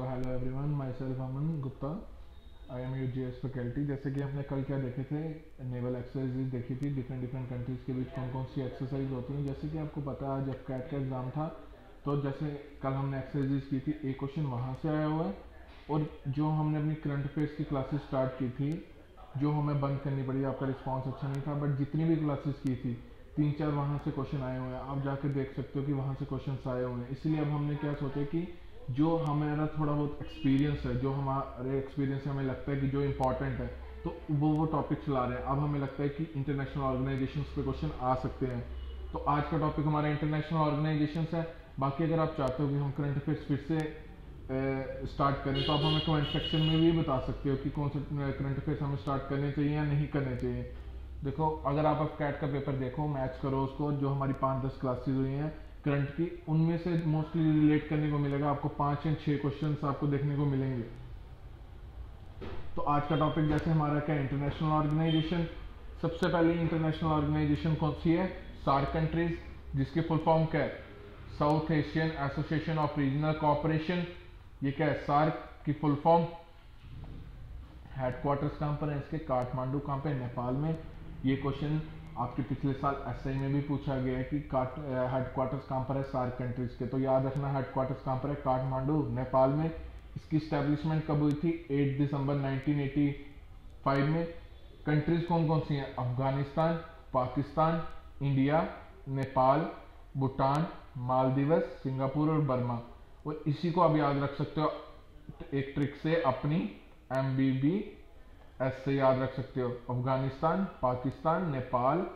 So hello everyone myself Aman Gupta I am U G S faculty जैसे कि हमने कल क्या देखे थे नेवल एक्सरसाइज देखी थी डिफरेंट डिफरेंट कंट्रीज़ के बीच कौन कौन सी एक्सरसाइज होती हैं। जैसे कि आपको पता है, जब कैट का एग्ज़ाम था तो जैसे कल हमने एक्सरसाइज की थी, एक क्वेश्चन वहाँ से आया हुआ है। और जो हमने अपनी करंट अफेयर्स की क्लासेस स्टार्ट की थी, जो हमें बंद करनी पड़ी, आपका रिस्पॉन्स अच्छा नहीं था बट जितनी भी क्लासेस की थी, तीन चार वहाँ से क्वेश्चन आए हुए हैं। आप जाके देख सकते हो कि वहाँ से क्वेश्चन आए हुए हैं। इसलिए अब हमने क्या सोचा कि जो हमारा थोड़ा बहुत एक्सपीरियंस है, जो हमारे एक्सपीरियंस से हमें लगता है कि जो इंपॉर्टेंट है तो वो वो टॉपिक चला रहे हैं। अब हमें लगता है कि इंटरनेशनल ऑर्गेनाइजेशन पे क्वेश्चन आ सकते हैं। तो आज का टॉपिक हमारा इंटरनेशनल ऑर्गेनाइजेशन है। बाकी अगर आप चाहते हो कि हम करंट अफेयर्स फिर से स्टार्ट करें तो आप हमें कमेंट सेक्शन में भी बता सकते हो कि कौन से करंट अफेयर्स हमें स्टार्ट करने चाहिए या नहीं करने चाहिए। देखो, अगर आप अब कैट का पेपर देखो मैच करो उसको, जो हमारी पाँच दस क्लासेज हुई हैं करंट की, उनमें से मोस्टली रिलेट करने को मिलेगा, आपको पाँच या छः क्वेश्चन आपको देखने को मिलेंगे। तो आज का टॉपिक जैसे हमारा क्या इंटरनेशनल ऑर्गेनाइजेशन सबसे पहले इंटरनेशनल ऑर्गेनाइजेशन कौन सी है? सार्क कंट्रीज़ जिसकी फुल फॉर्म क्या है? South Asian association of regional cooperation ये क्या है? सार्क की फुल फॉर्म हेडक्वार्टर्स कहाँ पर है? इसके काठमांडू कहाँ पे नेपाल में। ये क्वेश्चन आपके पिछले साल एस में भी पूछा गया है कि हेडक्वार्टर्स कहाँ पर है सार्क कंट्रीज़ के। तो याद रखना हेडक्वार्टर्स कहाँ पर है? काठमांडू, नेपाल में। इसकी स्टैब्लिशमेंट कब हुई थी? 8 दिसंबर 1985 में। कंट्रीज़ कौन कौन सी हैं? अफ़गानिस्तान, पाकिस्तान, इंडिया, नेपाल, भूटान, मालदीवस, सिंगापुर और बर्मा। और इसी को आप याद रख सकते हो, एक ट्रिक से अपनी एमबीबी ऐसे याद रख सकते हो। अफ़गानिस्तान, पाकिस्तान, नेपाल,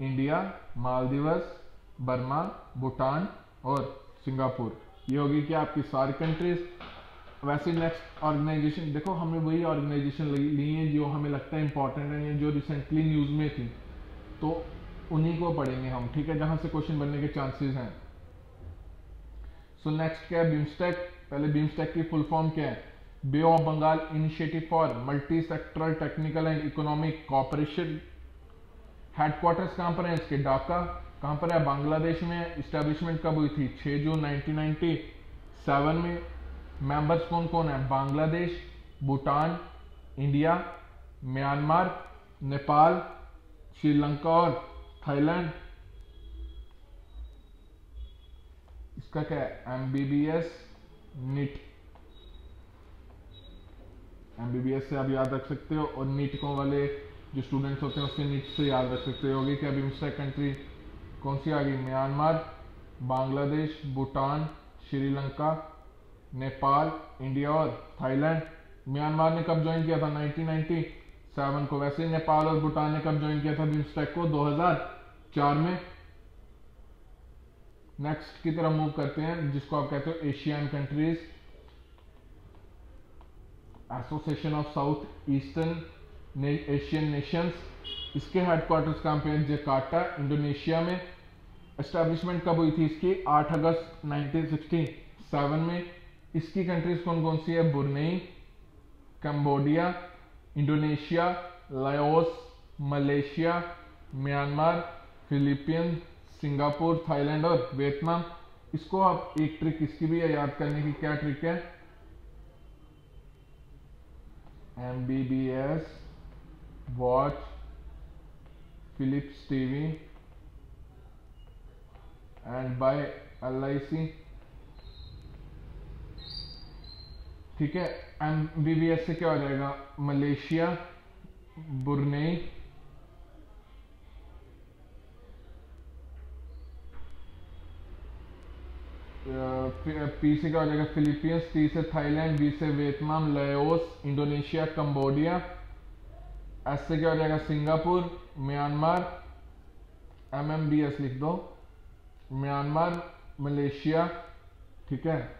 इंडिया, मालदीवस, बर्मा, भूटान और सिंगापुर। ये होगी कि आपकी सारी कंट्रीज़ वैसे नेक्स्ट ऑर्गेनाइजेशन देखो हमें वही ऑर्गेनाइजेशन ली है जो हमें लगता है इंपॉर्टेंट है, जो रिसेंटली न्यूज़ में थी। तो उन्हीं को पढ़ेंगे हम, ठीक है, जहाँ से क्वेश्चन बनने के चांसेस हैं। सो नेक्स्ट क्या है बीमस्टेक पहले बीमस्टेक की फुल फॉर्म क्या है? Bay of Bengal initiative for multi sectoral technical and economic cooperation headquarters कहाँ पर है? इसके ढाका कहाँ पर है? बांग्लादेश में स्टैब्लिशमेंट कब हुई थी? 6 जून 1997 में। मेंबर्स कौन कौन है? बांग्लादेश, भूटान, इंडिया, म्यांमार, नेपाल, श्रीलंका और थाईलैंड। इसका क्या है? एमबीबीएस नीट एमबीबीएस से आप याद रख सकते हो और नीट को वाले जो स्टूडेंट्स होते हैं उसके नीट से याद रख सकते हो कि अभी बिम्स्टेक कंट्री कौन सी आ गई? म्यांमार, बांग्लादेश, भूटान, श्रीलंका, नेपाल, इंडिया और थाईलैंड। म्यांमार ने कब ज्वाइन किया था? 1997 को। वैसे नेपाल और भूटान ने कब ज्वाइन किया था बिम्स्टेक को? 2004 में। नेक्स्ट की तरफ़ मूव करते हैं, जिसको आप कहते हो Asian countries association of south eastern Asian nations इसके हेडक्वार्टर्स कहाँ पे जकार्टा इंडोनेशिया में। एस्टेब्लिशमेंट कब हुई थी इसकी? 8 अगस्त 1967 में। इसकी कंट्रीज़ कौन कौन सी है? Brunei Cambodia Indonesia Laos Malaysia Myanmar Philippines Singapore Thailand और वियतनाम इसको आप एक ट्रिक इसकी भी याद करने की क्या ट्रिक है? MBBS watch Philips TV and by LIC ठीक है एम बी बी एस से क्या हो जाएगा मलेशिया बुरनई पी से क्या हो जाएगा फिलीपींस, टी से थाईलैंड, बी से Vietnam, Laos, Indonesia, Cambodia. S से क्या हो जाएगा? Singapore, Myanmar. M M B S लिख दो। म्यांमार, मलेशिया, ठीक है?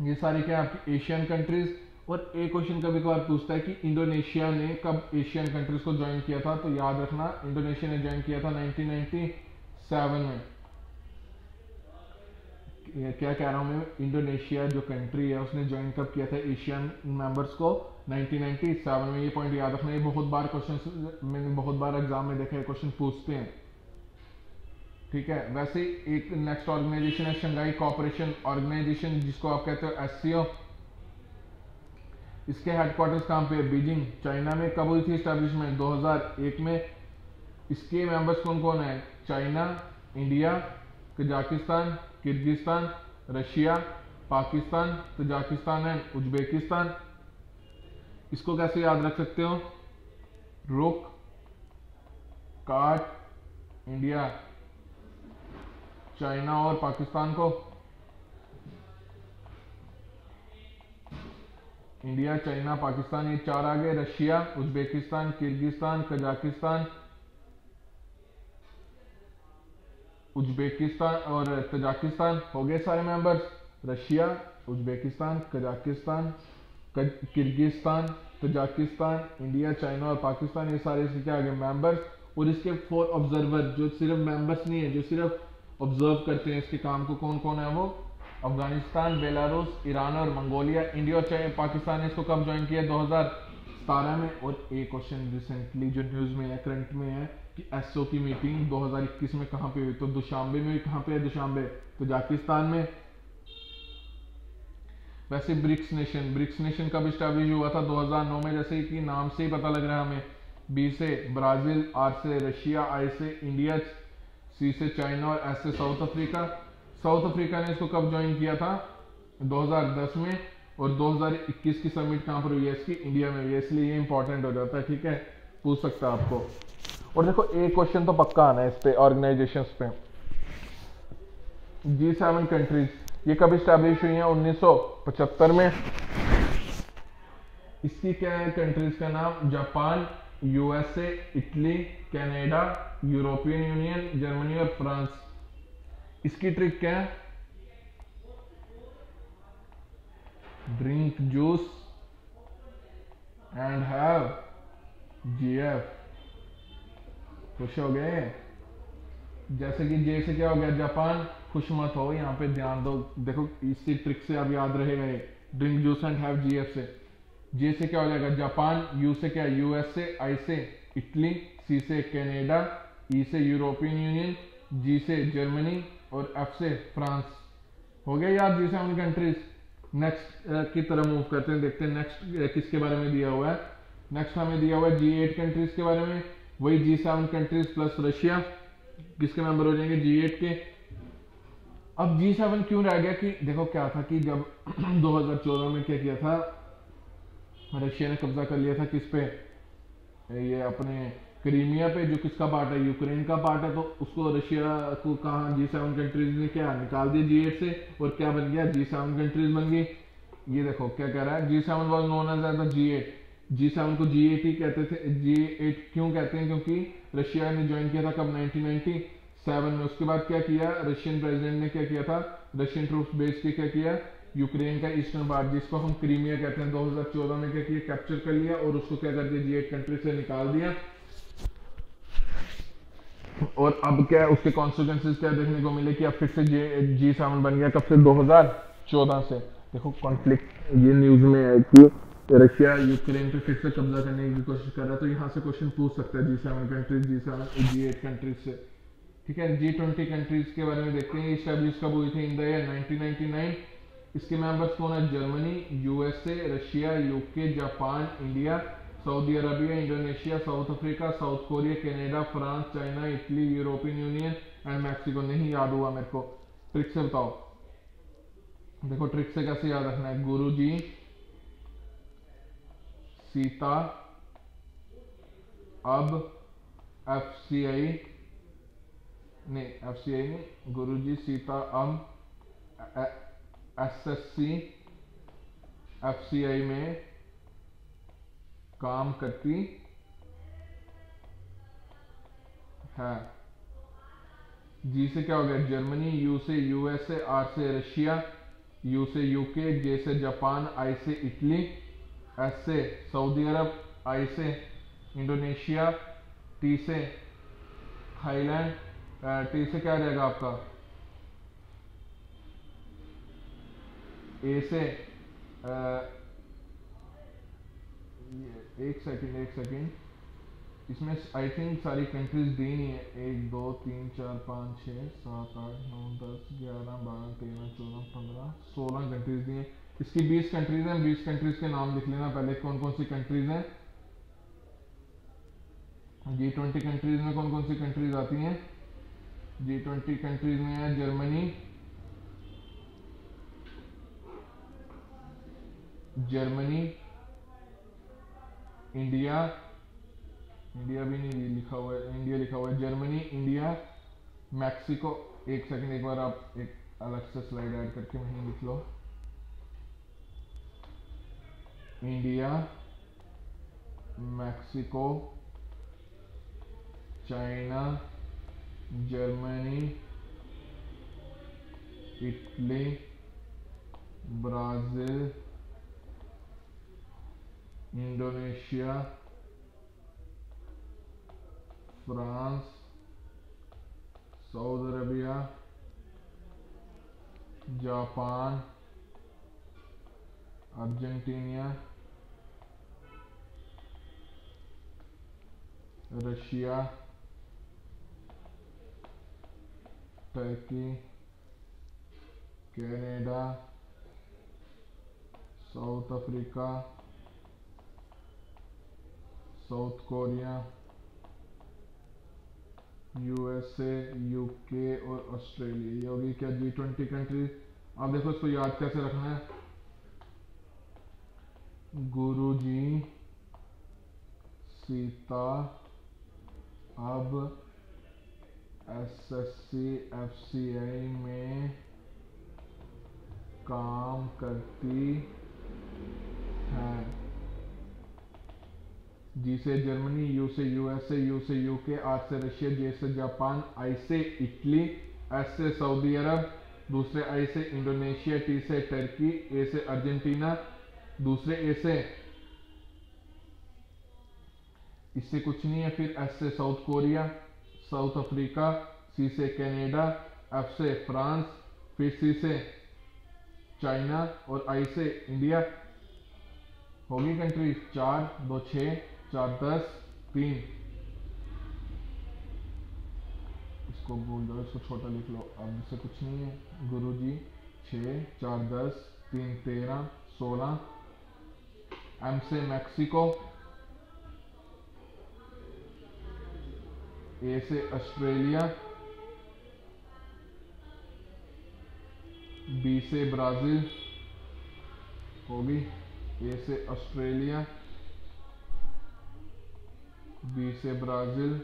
ये सारी क्या आपकी एशियन कंट्रीज़ और एक क्वेश्चन कभी कभार पूछता है कि इंडोनेशिया ने कब एशियन कंट्रीज़ को ज्वाइन किया था? तो याद रखना, इंडोनेशिया ने ज्वाइन किया था 1997 में। क्या कह रहा हूँ मैं? इंडोनेशिया जो कंट्री है, उसने ज्वाइन कब किया था? एशियन मेंबर्स को 1997 में ये पॉइंट याद रखना। ये बहुत बार क्वेश्चन मैंने बहुत बार एग्ज़ाम में देखा है क्वेश्चन पूछते हैं। ठीक है? वैसे एक नेक्स्ट ऑर्गेनाइजेशन है शंघाई कॉपरेशन ऑर्गेनाइजेशन जिसको आप कहते हो एस इसके हेडक्वार्टर्स कहाँ पे बीजिंग चाइना में। कब हुई थी स्टैब्लिशमेंट 2001 में। इसके मेंबर्स कौन कौन है? China India Kazakhstan Kyrgyzstan, Russia, Pakistan, Tajikistan and Uzbekistan. इसको कैसे याद रख सकते हो? रुक, काट, इंडिया। चाइना और पाकिस्तान को। इंडिया, चाइना, पाकिस्तान, ये चार आ गए। Russia, Uzbekistan, Kyrgyzstan, Kazakhstan Uzbekistan और तजाकिस्तान हो गए सारे members Russia, Uzbekistan, Kazakhstan Kyrgyzstan Tajikistan India, China और पाकिस्तान, ये सारे इसके क्या आ मेंबर्स और इसके फोर ऑब्जर्वर जो सिर्फ़ मेंबर्स नहीं है, जो सिर्फ़ ऑब्ज़र्व करते हैं इसके काम को कौन कौन है वो? अफ़गानिस्तान, बेलारूस, ईरान और मंगोलिया, इंडिया और चाइना पाकिस्तान ने इसको कब ज्वाइन किया? 2017 में। और एक क्वेश्चन रिसेंटली जो न्यूज़ में है करंट में है एसओ की मीटिंग 2021 में कहाँ पे हुई? तो दुशांबे में कहाँ पे है दुशांबे? तो जाकिस्तान में। वैसे ब्रिक्स नेशन ब्रिक्स नेशन कब स्टैब्लिश हुआ था? 2009 में, जैसे कि नाम से ही पता लग रहा है हमें। बी से ब्राज़ील आर से रशिया आई से इंडिया सी से चाइना और एस से साउथ अफ्रीका। साउथ अफ्रीका ने इसको कब ज्वाइन किया था? 2010 में। और 2021 की समिट कहाँ पर हुई है? इसकी इंडिया में हुई है। इसलिए ये इंपॉर्टेंट हो जाता है। ठीक है? पूछ सकता है आपको। और देखो, एक क्वेश्चन तो पक्का आना है इस पे ऑर्गेनाइजेशन पे। जी सेवन कंट्रीज़ ये कब स्टैब्लिश हुई है? 1975 में। इसकी क्या है कंट्रीज़ का नाम? Japan USA Italy, Canada, European Union, Germany और फ्रांस। इसकी ट्रिक क्या है? Drink juice and have GF खुश हो गए। जैसे कि जे से क्या हो गया, जापान, खुश मत हो, यहाँ पे ध्यान दो। देखो, इसी ट्रिक से आप याद रहेगा ये। Drink juice and have GF से। जे से क्या हो जाएगा? जापान यू से क्या? यूएसए आई से इटली सी से कनाडा ई से यूरोपियन यूनियन जी से जर्मनी और एफ़ से फ्रांस हो गया याद जी सेवन कंट्रीज़ नेक्स्ट की तरह मूव करते हैं, देखते हैं नेक्स्ट किसके बारे में दिया हुआ है। नेक्स्ट हमें दिया हुआ है जी एट कंट्रीज़ के बारे में। वही G seven countries plus Russia किसके मेंबर हो जाएँगे? जी एट के। अब जी सेवन क्यों रह गया कि देखो क्या था कि जब 2014 में क्या किया था? रशिया ने कब्जा कर लिया था किस पे? ये अपने क्रीमिया पे, जो किसका पार्ट है? यूक्रेन का पार्ट है। तो उसको रशिया को कहा जी सेवन कंट्रीज़ ने क्या निकाल दिया जी एट से? और क्या बन गया? जी सेवन कंट्रीज़ बन गई। ये देखो क्या कह रहा है? G seven was known as G eight G seven को जी एट कहते थे जी एट क्यों कहते हैं? क्योंकि रशिया ने ज्वाइन किया था कब? 1997 में। उसके बाद क्या किया? रशियन प्रेसिडेंट ने क्या किया था? रशियन ट्रूप्स बेस के क्या किया? यूक्रेन का ईस्टर्न पार्ट जिसको हम क्रीमिया कहते हैं 2014 में क्या किया? कैप्चर कर लिया और उसको क्या कर दिया? जी एट कंट्री से निकाल दिया। और अब क्या उसके कॉन्सिक्वेंसेज क्या देखने को मिले कि अब फिर से जी जी सेवन बन गया, कब से? 2014 से। देखो कॉन्फ्लिक्ट ये न्यूज़ में है कि रशिया, यूक्रेन पे फिर से कब्जा करने की कोशिश कर रहा है तो यहाँ से क्वेश्चन पूछ सकता है G seven countries G seven G eight countries से। ठीक है जी ट्वेंटी कंट्रीज़ के बारे में देखते हैं स्टैब्लिश कब हुई थी इन द ईयर 1999 इसके मेंबर्स कौन है? Germany USA Russia UK Japan India Saudi Arabia Indonesia South Africa South Korea Canada France China Italy European Union and Mexico नहीं याद हुआ मेरे को। ट्रिक से बताओ। देखो ट्रिक से कैसे याद रखना है? गुरु जी सीता अब एफ़ सी आई नहीं एफ़ सी आई नहीं गुरु जी सीता अब S S C F C I में काम करती है। जी से क्या हो गया? जर्मनी यू से यूएसए आर से रशिया यू से यूके जे से जापान आई से इटली एस से सऊदी अरब आई से इंडोनेशिया टी से थाईलैंड टी से क्या रहेगा आपका? ए से आ, एक सेकंड एक सेकंड इसमें आई थिंक सारी कंट्रीज़ दी नहीं है. एक दो तीन चार पाँच छः सात आठ नौ दस ग्यारह बारह तेरह चौदह पंद्रह सोलह कंट्रीज़ दी हैं. इसकी बीस कंट्रीज़ हैं, बीस कंट्रीज़ के नाम लिख लेना पहले कौन कौन सी कंट्रीज़ हैं? जी ट्वेंटी कंट्रीज़ में कौन कौन सी कंट्रीज़ आती हैं? जी ट्वेंटी कंट्रीज़ में है जर्मनी जर्मनी इंडिया इंडिया भी नहीं लिखा हुआ है इंडिया लिखा हुआ है जर्मनी इंडिया मैक्सिको एक सेकंड एक बार आप एक अलग से स्लाइड ऐड करके वहीं लिख लो। India Mexico China Germany Italy Brazil Indonesia France Saudi Arabia Japan Argentina Russia Turkey Canada South Africa South Korea USA UK और ऑस्ट्रेलिया ये होगी क्या जी ट्वेंटी कंट्री आप देखो इसको याद कैसे रखना है? गुरु जी सीता, अब एसएससी एफसीआई में काम करती है। जी से जर्मनी यू से यूएसए यू से यूके आर से रशिया, जे से जापान, आई से इटली, एस से सऊदी अरब, दूसरे आई से इंडोनेशिया, टी से टर्की, ए से अर्जेंटीना दूसरे ए से। इससे कुछ नहीं है, फिर एस से South Korea South Africa C से कनाडा एफ़ से फ्रांस फिर सी से चाइना और आई से इंडिया होगी कंट्री चार, दो छ चार दस, तीन। इसको भूल दो, इसको छोटा लिख लो। अब इससे कुछ नहीं है। गुरु जी छ चार, दस, तीन, तेरह, सोलह एम से मैक्सिको ए से ऑस्ट्रेलिया बी से ब्राज़ील होगी ए से ऑस्ट्रेलिया बी से ब्राज़ील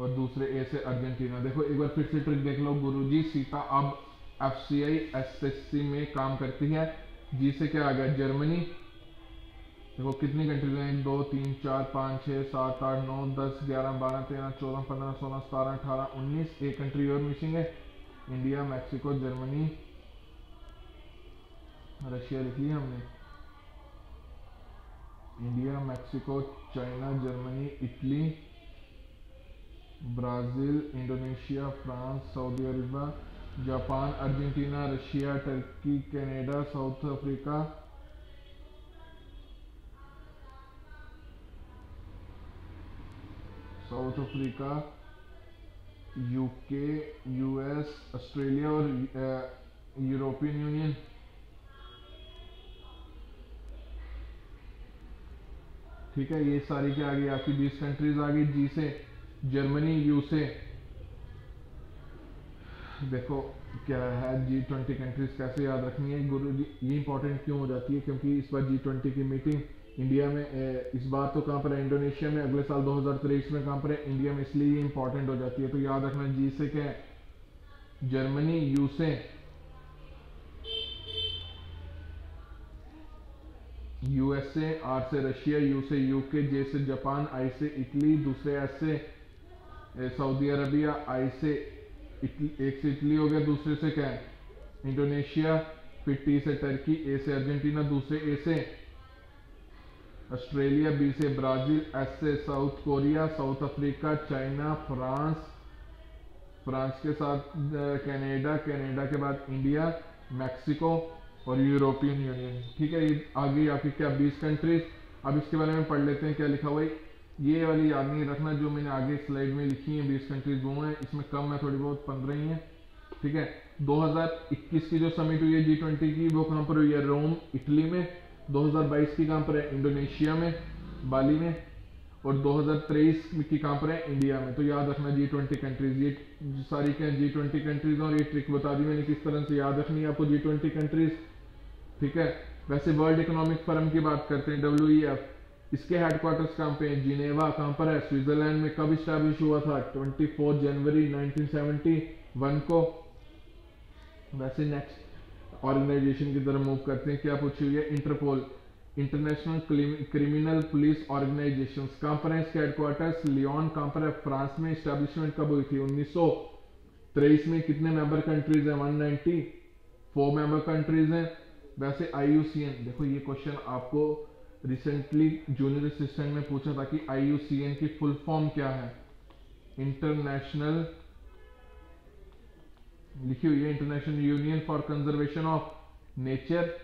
और दूसरे ए से अर्जेंटीना देखो, एक बार फिर से ट्रिक देख लो, गुरुजी सीता अब F C I S S C में काम करती है। जी से क्या आ गया? जर्मनी। देखो, कितनी कंट्रीज़ हैं? दो, तीन, चार, पाँच छः सात, आठ, नौ, दस, ग्यारह, बारह, तेरह, चौदह, पंद्रह, सोलह, सतारह, अठारह, उन्नीस। एक कंट्री और मिसिंग है। India, Mexico, Germany. रशिया लिख लिया हमने। India, Mexico, China, Germany, Italy, Brazil, Indonesia, France, Saudi Arabia Japan, Argentina, Russia, Turkey, Canada, South Africa. South Africa, UK, US, Australia और यूरोपियन यूनियन। ठीक है, ये सारी क्या आ गई आपकी बीस कंट्रीज़ आ गई, जी से, जर्मनी, यू से। देखो क्या है जी ट्वेंटी कंट्रीज़ कैसे याद रखनी है? गुरु जी ये इंपॉर्टेंट क्यों हो जाती है? क्योंकि इस बार जी ट्वेंटी की मीटिंग इंडिया में ए, इस बार तो कहाँ पर है? इंडोनेशिया में अगले साल 2023 में कहाँ पर है? इंडिया में इसलिए ये इंपॉर्टेंट हो जाती है। तो याद रखना जी से क्या है? जर्मनी यू से। यूएसए आर से रशिया यू से यूके जे से जापान आई से इटली दूसरे एस से सऊदी अरबिया आई से एक से इटली हो गया, दूसरे से क्या है? इंडोनेशिया, फिर टी से टर्की, ए से अर्जेंटीना, दूसरे ए से ऑस्ट्रेलिया, बी से ब्राज़ील, एस से South Korea, South Africa, China, France France के साथ कनाडा कनाडा के बाद इंडिया, मैक्सिको और यूरोपियन यूनियन। ठीक है, ये आ गई आपकी क्या, बीस कंट्रीज़ अब इसके बारे में पढ़ लेते हैं, क्या लिखा हुआ है? ये वाली याद नहीं रखना जो मैंने आगे स्लाइड में लिखी है बीस कंट्रीज़ वो हैं, इसमें कम है, थोड़ी बहुत पंद्रह ही है, ठीक है? 2021 की जो समिट हुई है जी ट्वेंटी की, वो कहाँ पर हुई है? रोम, इटली में। 2022 की कहाँ पर है? इंडोनेशिया में, बाली में। और 2023 की कहाँ पर है? इंडिया में। तो याद रखना जी ट्वेंटी कंट्रीज़ ये सारी क्या जी ट्वेंटी कंट्रीज़ और ये ट्रिक बता दी मैंने किस तरह से याद रखनी है आपको जी ट्वेंटी कंट्रीज़ ठीक है? वैसे वर्ल्ड इकोनॉमिक फोरम की बात करते हैं डब्ल्यू इसके हेडक्वार्टर्स कहाँ पे हैं जिनेवा कहाँ पर है। स्विट्जरलैंड में कब स्टैब्लिश हुआ था? 24 जनवरी 1971 को। वैसे नेक्स्ट ऑर्गेनाइजेशन की तरफ़ मूव करते हैं। क्या पूछी हुई है? Interpol international criminal police organisation कहाँ पर है इसके हेडक्वार्टर्स लियोन कहाँ पर है। फ्रांस में स्टैब्लिशमेंट कब हुई थी? उन्नीस में कितने मेंबर कंट्रीज़ हैं? 190 फोर मेंबर कंट्रीज़ हैं। वैसे आईयूसीएन देखो ये क्वेश्चन आपको रिसेंटली जूनियर असिस्टेंट में पूछा था कि आईयूसीएन की फुल फॉर्म क्या है? इंटरनेशनल लिखी हुई है international union for conservation of nature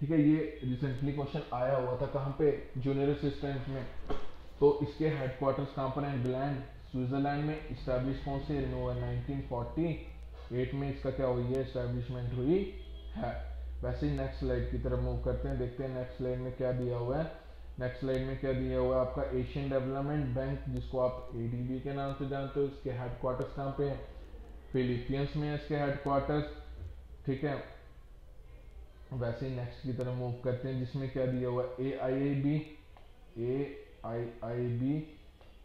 ठीक है, ये रिसेंटली क्वेश्चन आया हुआ था कहाँ पे? जूनियर असिस्टेंट में। तो इसके हेडक्वार्टर्स कहाँ पर हैं? इंग्लैंड स्विट्जरलैंड में। इस्टेब्लिश कौन से? नाइनटीन फोर्टी एट में इसका क्या हुई है? इस्टेब्लिशमेंट हुई है। वैसे ही नेक्स्ट स्लाइड की तरफ़ मूव करते हैं, देखते हैं नेक्स्ट स्लाइड में क्या दिया हुआ है। नेक्स्ट स्लाइड में क्या दिया हुआ है आपका? एशियन डेवलपमेंट बैंक जिसको आप एडीबी के नाम से जानते हो, इसके हेडक्वार्टर्स कहाँ पे हैं? फिलीपींस में इसके हेडक्वार्टर्स ठीक है? वैसे ही नेक्स्ट की तरफ़ मूव करते हैं, जिसमें क्या दिया हुआ A I I B A I I B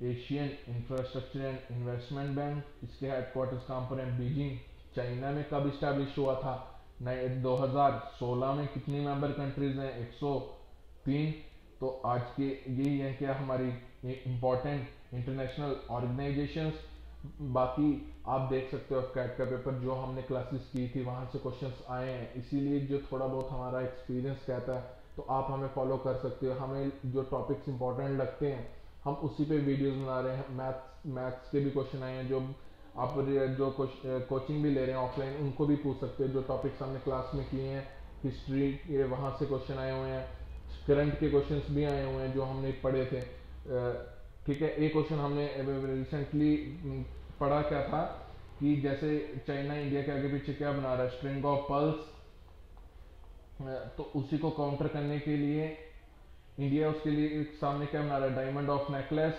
Asian infrastructure and investment bank इसके हेडक्वार्टर्स कहाँ पर हैं? बीजिंग चाइना में कब इस्टेब्लिश हुआ था? दो हज़ार सोलह में कितनी मेंबर कंट्रीज़ हैं? एक सौ तीन। तो आज के यही है क्या हमारी इंपॉर्टेंट इंटरनेशनल ऑर्गेनाइजेशंस बाकी आप देख सकते हो कैट का पेपर जो हमने क्लासेस की थी, वहाँ से क्वेश्चंस आए हैं। इसीलिए जो थोड़ा बहुत हमारा एक्सपीरियंस कहता है तो आप हमें फॉलो कर सकते हो। हमें जो टॉपिक्स इंपॉर्टेंट लगते हैं, हम उसी पे वीडियोस बना रहे हैं। मैथ्स मैथ्स के भी क्वेश्चन आए हैं, जो आप जो कोचिंग भी ले रहे हैं ऑफलाइन उनको भी पूछ सकते हो, जो टॉपिक्स हमने क्लास में किए हैं हिस्ट्री के वहाँ से क्वेश्चन आए हुए हैं करंट के क्वेश्चंस भी आए हुए हैं, जो हमने पढ़े थे। ठीक है, एक क्वेश्चन हमने रिसेंटली पढ़ा क्या था कि जैसे चाइना इंडिया के आगे पीछे क्या बना रहा है स्ट्रिंग ऑफ़ पल्स तो उसी को काउंटर करने के लिए इंडिया उसके लिए सामने क्या बना रहा है डायमंड ऑफ़ नेकलेस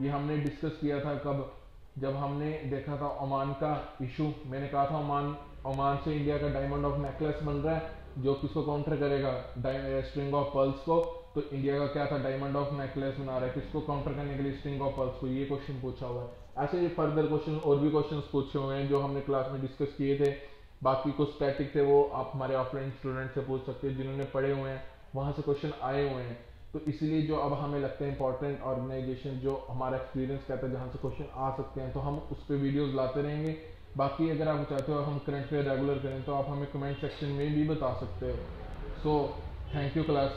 ये हमने डिस्कस किया था कब? जब हमने देखा था ओमान का इशू मैंने कहा था ओमान ओमान से इंडिया का डायमंड ऑफ़ नेकलेस बन रहा है, जो किसको काउंटर करेगा? स्ट्रिंग ऑफ़ पल्स को। तो इंडिया का क्या था? डायमंड ऑफ़ नेकलेस बना रहा है। किसको काउंटर करने के लिए स्ट्रिंग ऑफ़ पल्स को? ये क्वेश्चन पूछा हुआ है। ऐसे ही फर्दर क्वेश्चन और भी क्वेश्चन पूछे हुए हैं, जो हमने क्लास में डिस्कस किए थे। बाकी कुछ स्टैटिक थे, वो आप हमारे ऑफलाइन स्टूडेंट से पूछ सकते हैं, जिन्होंने पढ़े हुए हैं। वहाँ से क्वेश्चन आए हुए हैं। तो इसलिए जो अब हमें लगता है इंपॉर्टेंट ऑर्गेनाइजेशन जो हमारा एक्सपीरियंस कहता है, जहाँ से क्वेश्चन आ सकते हैं तो हम उस पर वीडियोज़ लाते रहेंगे। बाकी अगर आप चाहते हो, हम करंट फेयर रेगुलर करें तो आप हमें कमेंट सेक्शन में भी बता सकते हो। So thank you class